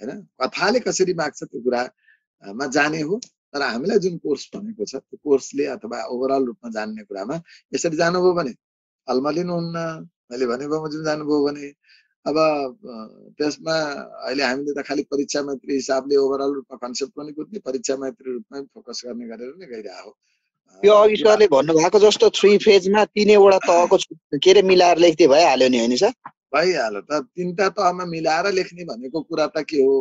होइन? कथाले कसरी माग्छ त्यो कुरामा जाने हो। तर हामीलाई जुन कोर्स भनेको छ त्यो कोर्सले अथवा ओभरअल रूपमा जान्ने कुरामा यसरी जानुभयो भने अल्मलिनुहुन्न मैले भने बमोजिम जानुभयो भने अब त्यसमा अहिले हामीले त खालि परीक्षा मैत्री हिसाबले ओभरअल रूपमा कन्सेप्ट पनि बुझ्ने परीक्षा मैत्री रूपमा फोकस गर्ने गरेर नै गइरहेको त्यो अघि सरले भन्नुभएको जस्तो थ्री फेजमा तिनैवटा तहको के अरे मिलाएर लेख्दै भइहाल्यो नि होइन सर? भइहाल्यो त। तिनवटा तहमा मिलाएर लेख्ने भनेको कुरा त के हो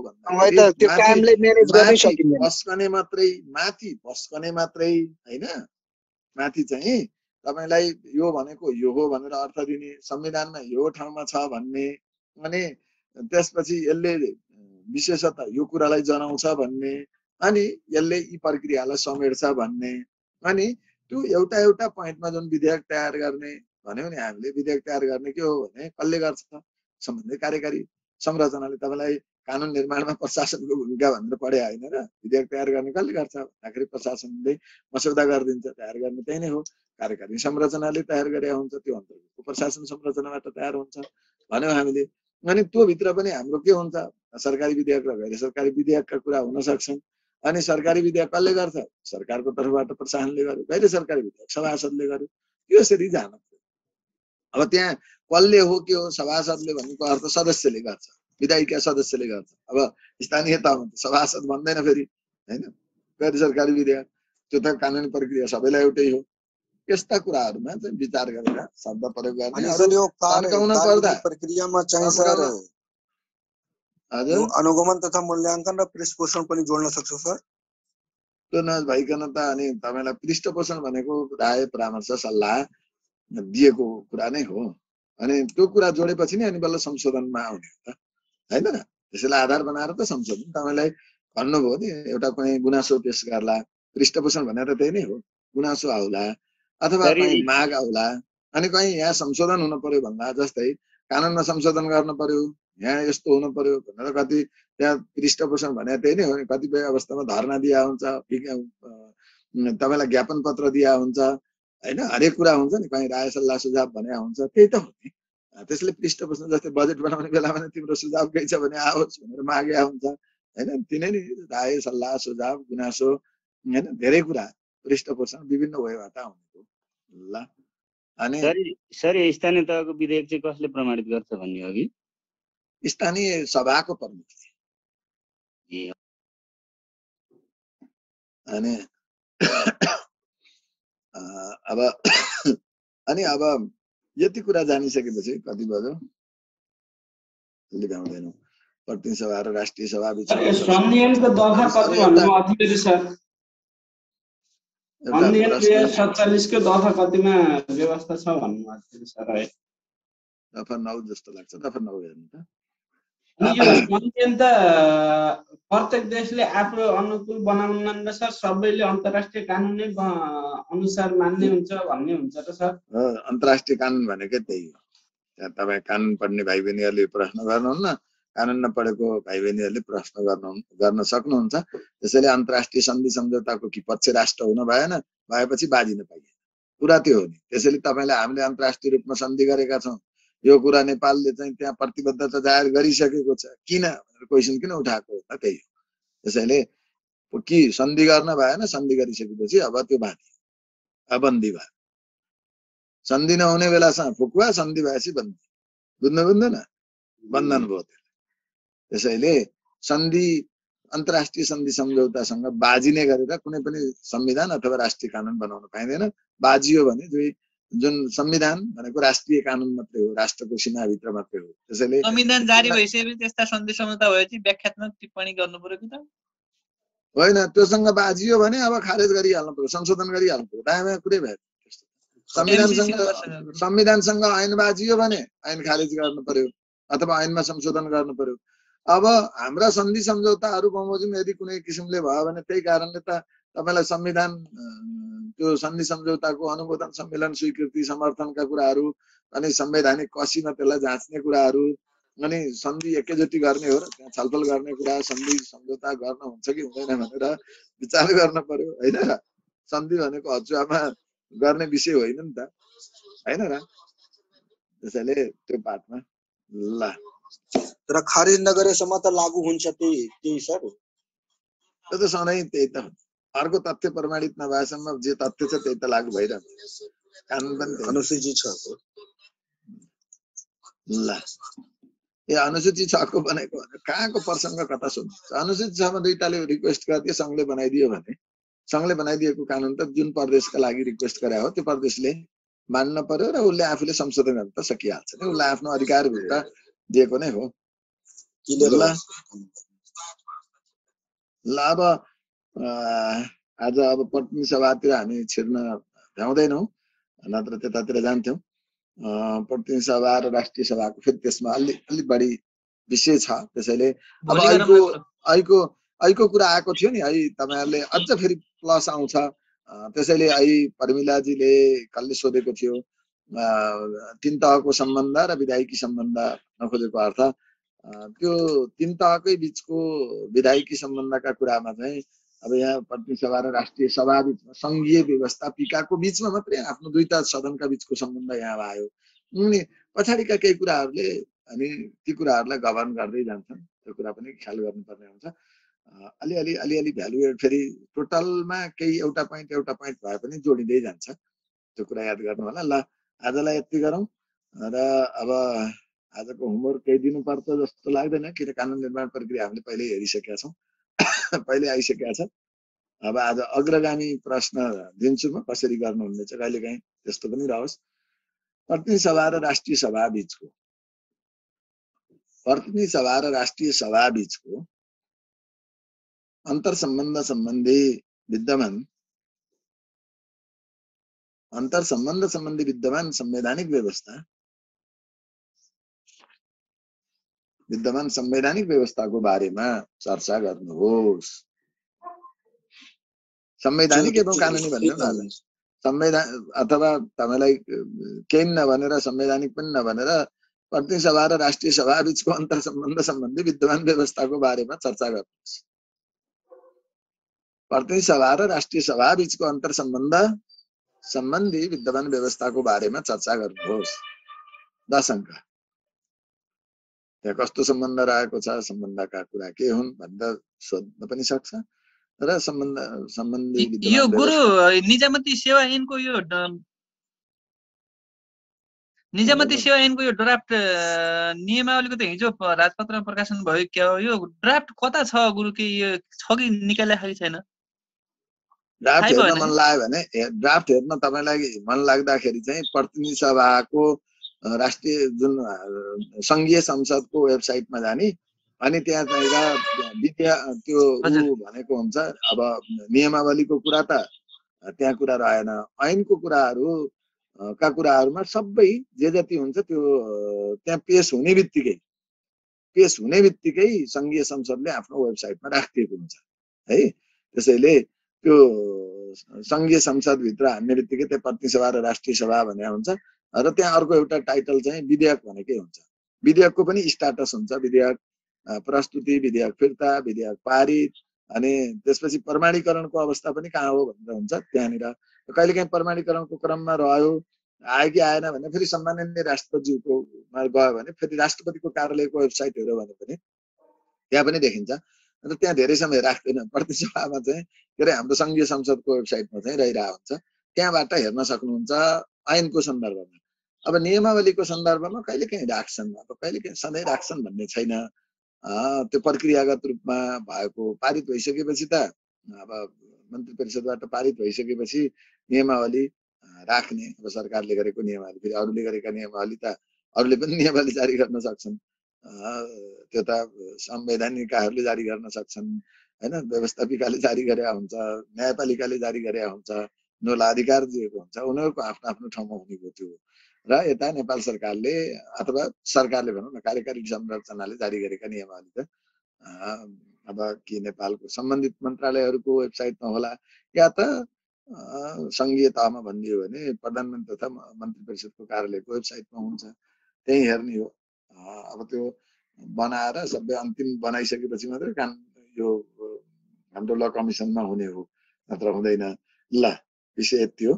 बस्कने मात्रै माथि बस्कने मात्रै होइन? माथि चाहिँ तपाईँलाई यो भनेको यो हो भनेर अर्थ दिने संविधानमा यो ठाउँमा छ भन्ने अनि त्यसपछि यसले विशेषतः यो कुरालाई जनाउँछ भन्ने अनि यसले यी प्रक्रियालाई समेट्छ भन्ने अनि त्यो एउटा एउटा पोइन्टमा जुन विधेयक तयार गर्ने भन्यो नि हामीले विधेयक तयार गर्ने के हो भने कसले गर्छ? सम्बन्धित कार्यकारी संरचनाले तपाईँलाई कानुन निर्माणमा प्रशासनको भूमिका भनेर पढे होइन र विधेयक तयार गर्ने कसले गर्छ? भन्दाखेरि प्रशासनले मसौदा गरिदिन्छ तयार गर्ने त्यही नै हो। कार्यकारी संरचनाले तयार गरे हुन्छ त्यो अन्तर्गतको प्रशासन संरचनाबाट तयार हुन्छ। भन्यौँ हामीले। अनि त्यो भित्र पनि हाम्रो के हुन्छ सरकारी विधेयक र गैर सरकारी विधेयकका कुरा हुन सक्छन् अनि सरकारी विधेयक कसले गर्छ? सरकारको तर्फबाट प्रशासनले गर्यो गैर सरकारी विधेयक सभासदले गर्यो। यसरी जान अब त्यहाँ कसले हो के हो सभासदले भनेको अर्थ सदस्यले गर्छ विधायिका सदस्यले गर्छ। अब स्थानीय तहमा सभासद भन्दैन फेरि होइन? गैर सरकारी विधेयक त्यो त कानुनी प्रक्रिया सबैलाई एउटै हो। यस्ता कुराहरूमा चाहिँ विचार गरेर शब्द प्रयोग गर्ने प्रक्रियामा चाहिँ सर अनुगमन तथा मूल्याङ्कन र पृष्ठपोषण पनि जोड्न सक्छ सर? त्यो नभइकन त अनि तपाईँलाई पृष्ठपोषण भनेको राय परामर्श सल्लाह दिएको कुरा नै हो। अनि त्यो कुरा जोडेपछि नै अनि बल्ल संशोधनमा आउने हो त। होइन त्यसैलाई आधार बनाएर त संशोधन तपाईँलाई भन्नुभयो नि एउटा कुनै गुनासो पेस गर्ला पृष्ठपोषण भनेर त्यही नै हो। गुनासो आउला अथवा कहीँ माग आउला अनि कहीँ यहाँ संशोधन हुन पर्यो भन्दा जस्तै कानुनमा संशोधन गर्न पर्यो यहाँ यस्तो हुनु पर्यो भनेर कति त्यहाँ पृष्ठपोषण भने त्यही नै हो नि। कतिपय अवस्थामा धर्ना दिया हुन्छ तपाईँलाई ज्ञापन पत्र दिया हुन्छ होइन? हरेक कुरा हुन्छ नि कहीँ राय सल्लाह सुझाव भने हुन्छ त्यही त हो नि। त्यसले पृष्ठपोषण जस्तै बजेट बनाउने बेलामा तिम्रो सुझाव केही छ भने आओस् भनेर मागे हुन्छ होइन? तिनै नि राय सल्लाह सुझाव गुनासो होइन? धेरै कुरा। पृष्ठपोषण विभिन्न वेबाट आउनेको ल अनि सर स्थानीय तहको विधेयक चाहिँ कसले प्रमाणित गर्छ भन्ने हो कि? स्थानीय सभाको प्रमुखले। अनि अब अनि अब यति कुरा जानिसकेपछि कति बज्यो? लिकाउँदैनौँ प्रतिनिधि सभा र राष्ट्रिय सभा बिच सत्तालिसको दफा कतिमा व्यवस्था छ भन्नु सर है? दफा नौ जस्तो लाग्छ दफा नौ हेर्नु त। यो संविधान त प्रत्येक देशले आफ्नो अनुकूल बनाउन र सर सबैले अन्तर्राष्ट्रिय कानुनै अनुसार मान्ने हुन्छ भन्ने हुन्छ र सर। अन्तर्राष्ट्रिय कानुन भनेकै त्यही हो। त्यहाँ तपाईँ कानुन पढ्ने भाइ बहिनीहरूले प्रश्न गर्नुहुन्न। कानुन नपढेको भाइ बहिनीहरूले प्रश्न गर्नु गर्न सक्नुहुन्छ। त्यसैले अन्तर्राष्ट्रिय सन्धि सम्झौताको कि पक्ष राष्ट्र हुन भएन भएपछि बाजिन पाइएन। कुरा त्यो हो नि। त्यसैले तपाईँलाई हामीले अन्तर्राष्ट्रिय रूपमा सन्धि गरेका छौँ। यो कुरा नेपालले चाहिँ त्यहाँ प्रतिबद्धता जाहेर गरिसकेको छ। किन क्वेसन किन उठाएको हो त्यही हो। त्यसैले कि सन्धि गर्न भएन सन्धि गरिसकेपछि अब त्यो बाँधियो। बन्दी भयो। सन्धि नहुने बेलासम्म फुकुवा सन्धि भएपछि बन्दी। बुझ्नु बुझ्दैन? बन्धन भयो त्यसैले सन्धि अन्तर्राष्ट्रिय सन्धि सम्झौतासँग बाजिने गरेर कुनै पनि संविधान अथवा राष्ट्रिय कानुन बनाउन पाइँदैन। बाजियो भने दुई जुन संविधान भनेको राष्ट्रिय कानुन मात्रै हो राष्ट्रको सीमाभित्र मात्रै हो। त्यसैले संविधान जारी भइसकेपछि त्यस्ता सन्धि सम्झौता भएपछि व्याख्यात्मक टिप्पणी गर्नु पर्यो कि त? होइन त्योसँग बाजियो भने अब खारेज गरिहाल्नु पर्यो संशोधन गरिहाल्नु पर्यो दायाँ कुरै भयो संविधानसँग संविधानसँग ऐन बाजियो भने ऐन खारेज गर्नु पर्यो अथवा ऐनमा संशोधन गर्नु पर्यो अब हाम्रा सन्धि सम्झौताहरू बमोजिम यदि कुनै किसिमले भयो भने त्यही कारणले त तपाईँलाई संविधान त्यो सन्धि सम्झौताको अनुमोदन सम्मेलन स्वीकृति समर्थनका कुराहरू अनि संवैधानिक कसीमा त्यसलाई जाँच्ने कुराहरू अनि सन्धि एकैचोटि गर्ने हो र त्यहाँ छलफल गर्ने कुरा सन्धि सम्झौता गर्न हुन्छ कि हुँदैन भनेर विचार गर्न पर्यो होइन सन्धि भनेको हजुरआमा गर्ने विषय होइन नि त होइन र त्यसैले त्यो बातमा ल। तर खारिज नगरेसम्म त लागू हुन्छ त्यही त्यही सर त्यो त सधैँ त्यही त अर्को तथ्य प्रमाणित नभएसम्म जे तथ्य छ त्यही त लागू भइरहन्छ कानुन पनि अनुसूची छ ल। ए अनुसूची छको भनेको कहाँको प्रसङ्ग कता सुन्नु अनुसूची छमा दुईटाले रिक्वेस्ट गरिदियो सङ्घले बनाइदियो भने। सङ्घले बनाइदिएको कानुन त जुन प्रदेशका लागि रिक्वेस्ट गरे हो त्यो प्रदेशले मान्न पर्यो र उसले आफूले संशोधन गर्न त सकिहाल्छ। उसलाई आफ्नो अधिकारभित्र दिएको नै हो ल अब आज अब पत्नी सभातिर हामी छिर्न भ्याउँदैनौँ नत्र त्यतातिर जान्थ्यौँ प्रतिनिधि सभा र राष्ट्रिय सभाको फेरि त्यसमा अलि अलिक बढी विषय छ त्यसैले अब अहिलेको अहिलेको अहिलेको कुरा आएको थियो नि है तपाईँहरूले अझ फेरि प्लस आउँछ त्यसैले अहिले पर्मिलाजीले कसले सोधेको थियो तिन तहको सम्बन्ध र विधायकी सम्बन्ध नखोजेको अर्थ त्यो तिन तहकै बिचको विधायकी सम्बन्धका कुरामा चाहिँ अब यहाँ प्रतिनिधि सभा र राष्ट्रिय सभा बिचमा सङ्घीय व्यवस्थापिकाको बिचमा मात्रै आफ्नो दुईटा सदनका बिचको सम्बन्ध यहाँ आयो अनि पछाडिका केही कुराहरूले अनि ती कुराहरूलाई गभर्न गर्दै जान्छन्। त्यो कुरा पनि ख्याल गर्नुपर्ने हुन्छ। अलिअलि अलिअलि भ्यालु फेरि टोटलमा केही एउटा पोइन्ट एउटा पोइन्ट भए पनि जोडिँदै जान्छ। त्यो कुरा याद गर्नु होला ल आजलाई यति गरौँ। र अब आजको होमवर्क केही दिनुपर्छ जस्तो लाग्दैन किन कानुन निर्माण प्रक्रिया हामीले पहिले हेरिसकेका छौँ। (coughs) पहिले आइसकेका छ अब आज अग्रगामी प्रश्न दिन्छु म कसरी गर्नुहुने चाहिँ कहिले काहीँ त्यस्तो पनि रहोस्। प्रतिनिधि सभा र राष्ट्रिय सभा बिचको। प्रतिनिधि सभा र राष्ट्रिय सभा बिचको अन्तर सम्बन्ध सम्बन्धी विद्यमान अन्तर सम्बन्ध सम्बन्धी विद्यमान संवैधानिक व्यवस्था विद्यमान संवैधानिक व्यवस्थाको बारेमा चर्चा गर्नुहोस्। संवैधानिक एवं कानुनी भन्नु न संविधान अथवा तपाईँलाई केही नभनेर संवैधानिक पनि नभनेर प्रतिनिधि सभा र राष्ट्रिय सभा बिचको अन्तर सम्बन्ध सम्बन्धी विद्यमान व्यवस्थाको बारेमा चर्चा गर्नुहोस्। प्रतिनिधि सभा र राष्ट्रिय सभा बिचको अन्तर सम्बन्ध सम्बन्धी विद्यमान व्यवस्थाको बारेमा चर्चा गर्नुहोस्। दस अङ्क। त्यहाँ कस्तो सम्बन्ध रहेको छ सम्बन्धका कुरा के हुन् भनेर सोध्न पनि सक्छ र सम्बन्ध सम्बन्धी यो गुरु निजामती सेवा ऐनको यो निजामती सेवा ऐनको यो ड्राफ्ट नियमावलीको त हिजो राजपत्रमा प्रकाशन भयो क्या हो? यो ड्राफ्ट कता छ गुरु के यो छ कि निकालेको छैन? ड्राफ्ट हेर्न मन लाग्यो भने ड्राफ्ट हेर्न तपाईँलाई मन लाग्दाखेरि चाहिँ प्रतिनिधि सभाको राष्ट्रिय जुन सङ्घीय संसदको वेबसाइटमा जाने अनि त्यहाँ चाहिँ विद्या त्यो भनेको हुन्छ अब नियमावलीको कुरा त त्यहाँ कुरा रहेन। ऐनको कुराहरू का कुराहरूमा सबै जे जति हुन्छ त्यो त्यहाँ पेस हुने बित्तिकै पेस हुने बित्तिकै सङ्घीय संसदले आफ्नो वेबसाइटमा राखिदिएको हुन्छ है? त्यसैले त्यो सङ्घीय संसदभित्र हान्ने बित्तिकै त्यहाँ प्रतिनिधि सभा र राष्ट्रिय सभा भने हुन्छ। र त्यहाँ अर्को एउटा टाइटल चाहिँ विधेयक भनेकै हुन्छ। विधेयकको पनि स्टाटस हुन्छ। विधेयक प्रस्तुति विधेयक फिर्ता विधेयक पारित अनि त्यसपछि प्रमाणीकरणको अवस्था पनि कहाँ हो भनेर हुन्छ त्यहाँनिर। कहिलेकाहीँ प्रमाणीकरणको क्रममा रह्यो आयो कि आएन भने फेरि सम्माननीय राष्ट्रपतिकोमा गयो भने फेरि राष्ट्रपतिको कार्यालयको वेबसाइट हेऱ्यो भने पनि त्यहाँ पनि देखिन्छ। अन्त त्यहाँ धेरै समय राख्दैन। प्रतिसभामा चाहिँ के अरे हाम्रो सङ्घीय संसदको वेबसाइटमा चाहिँ रहिरहेको हुन्छ। त्यहाँबाट हेर्न सक्नुहुन्छ ऐनको सन्दर्भमा। अब नियमावलीको सन्दर्भमा कहिले काहीँ राख्छन् अब कहिले काहीँ सधैँ राख्छन् भन्ने छैन। त्यो प्रक्रियागत रूपमा भएको पारित भइसकेपछि त अब मन्त्री परिषदबाट पारित भइसकेपछि नियमावली राख्ने अब सरकारले गरेको नियमावली फेरि अरूले गरेका नियमावली त अरूले पनि नियमावली जारी गर्न सक्छन्। त्यो त संवैधानिकहरूले जारी गर्न सक्छन् होइन? व्यवस्थापिकाले जारी गरे हुन्छ न्यायपालिकाले जारी गरे हुन्छ उनीहरूलाई अधिकार दिएको हुन्छ उनीहरूको आफ्नो आफ्नो ठाउँमा हुने त्यो। र यता नेपाल सरकारले अथवा सरकारले भनौँ न कार्यकारी संरचनाले जारी गरेका नियमावली त अब कि नेपालको सम्बन्धित मन्त्रालयहरूको वेबसाइटमा होला या त सङ्घीय तहमा भनिदियो भने प्रधानमन्त्री तथा मन्त्री परिषदको कार्यालयको वेबसाइटमा हुन्छ त्यही हेर्ने हो। अब त्यो बनाएर सबै अन्तिम बनाइसकेपछि मात्रै काम यो हाम्रो ल कमिसनमा हुने हो नत्र हुँदैन। ल विषय यति हो।